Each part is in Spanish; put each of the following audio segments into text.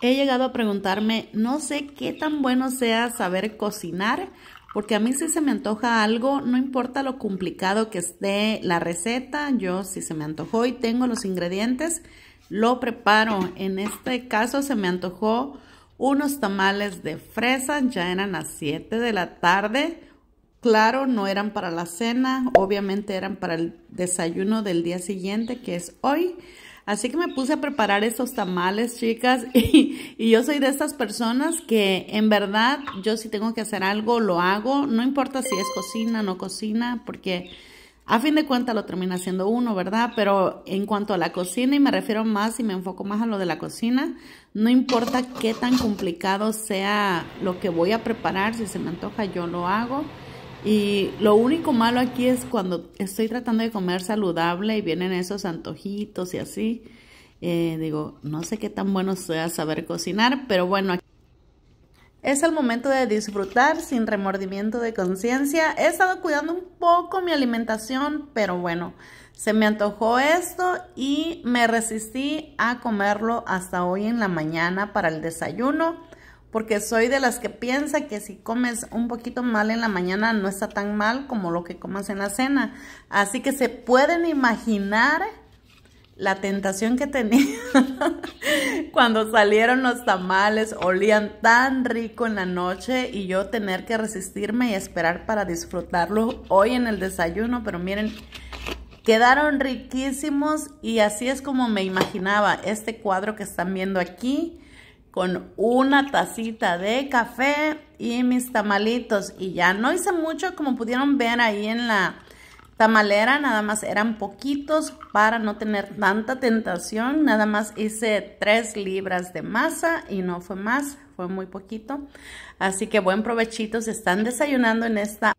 He llegado a preguntarme, no sé qué tan bueno sea saber cocinar, porque a mí si se me antoja algo, no importa lo complicado que esté la receta, yo si se me antojó y tengo los ingredientes, lo preparo. En este caso se me antojó unos tamales de fresa, ya eran las 7 de la tarde. Claro, no eran para la cena, obviamente eran para el desayuno del día siguiente, que es hoy. Así que me puse a preparar esos tamales, chicas, y, y, yo soy de estas personas que en verdad yo si tengo que hacer algo, lo hago, no importa si es cocina, no cocina, porque a fin de cuentas lo termina haciendo uno, ¿verdad? Pero en cuanto a la cocina, y me refiero más y me enfoco más a lo de la cocina, no importa qué tan complicado sea lo que voy a preparar, si se me antoja yo lo hago. Y lo único malo aquí es cuando estoy tratando de comer saludable y vienen esos antojitos y así. Eh, digo, no sé qué tan bueno sea saber cocinar, pero bueno, es el momento de disfrutar sin remordimiento de conciencia. He estado cuidando un poco mi alimentación, pero bueno, se me antojó esto y me resistí a comerlo hasta hoy en la mañana para el desayuno porque soy de las que piensa que si comes un poquito mal en la mañana no está tan mal como lo que comas en la cena. Así que se pueden imaginar la tentación que tenía cuando salieron los tamales, olían tan rico en la noche y yo tener que resistirme y esperar para disfrutarlo hoy en el desayuno, pero miren, quedaron riquísimos y así es como me imaginaba este cuadro que están viendo aquí con una tacita de café y mis tamalitos. Y ya no hice mucho, como pudieron ver ahí en la tamalera, nada más eran poquitos para no tener tanta tentación. Nada más hice tres libras de masa y no fue más, fue muy poquito. Así que buen provechito, se están desayunando en esta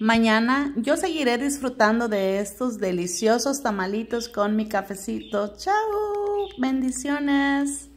mañana. Yo seguiré disfrutando de estos deliciosos tamalitos con mi cafecito. Chao, bendiciones.